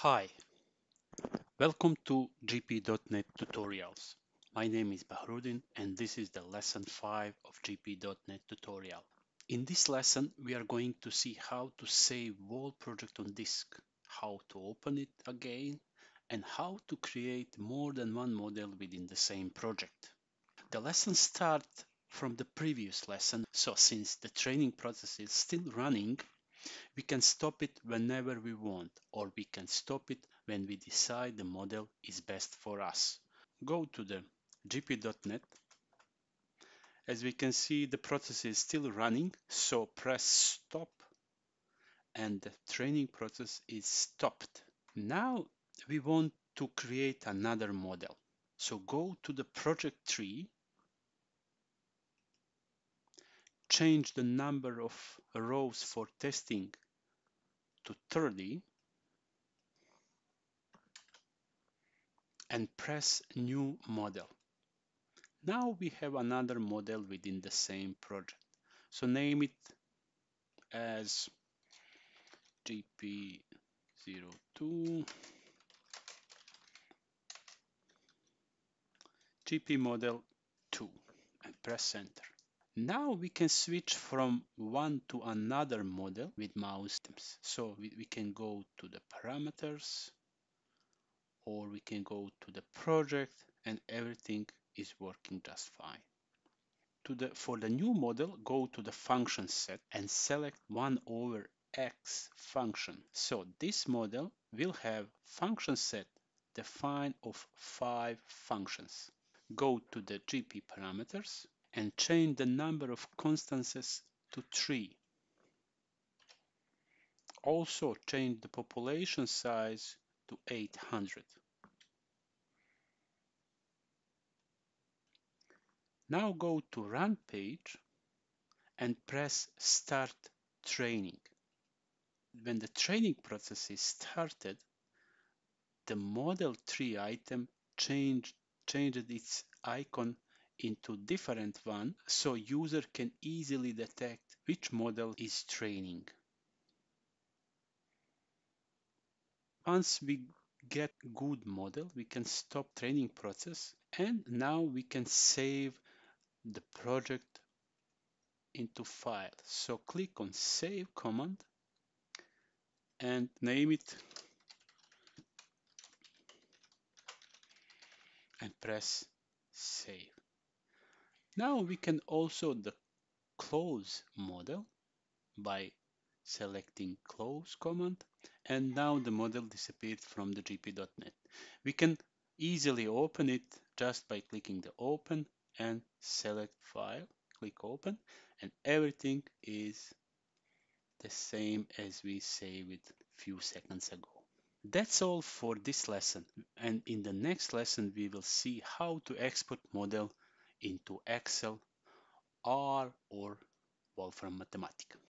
Hi, welcome to GPdotNET Tutorials. My name is Bahrudin and this is the lesson 5 of GPdotNET Tutorial. In this lesson, we are going to see how to save whole project on disk, how to open it again, and how to create more than one model within the same project. The lesson starts from the previous lesson, so since the training process is still running, we can stop it whenever we want, or we can stop it when we decide the model is best for us. Go to the GPdotNET. As we can see, the process is still running, so press stop and the training process is stopped. Now we want to create another model. So go to the project tree change the number of rows for testing to 30 and press new model. Now we have another model within the same project. So name it as GP02 GP model 2 and press enter. Now we can switch from one to another model with mouse stems. So we, we can go to the parameters or we can go to the project and everything is working just fine. The, for the new model, go to the function set and select 1 over x function. So this model will have function set defined of five functions. Go to the GP parameters and change the number of constances to 3. Also change the population size to 800. Now go to Run page and press Start Training. When the training process is started, the Model 3 item changed, changed its icon into different one so user can easily detect which model is training. Once we get good model, we can stop training process and now we can save the project into file. So click on save command and name it and press save. Now we can also the close model by selecting close command and now the model disappeared from the GPdotNET. We can easily open it just by clicking the open and select file, click open and everything is the same as we saved it few seconds ago. That's all for this lesson and in the next lesson we will see how to export model into Excel, R or Wolfram Mathematica.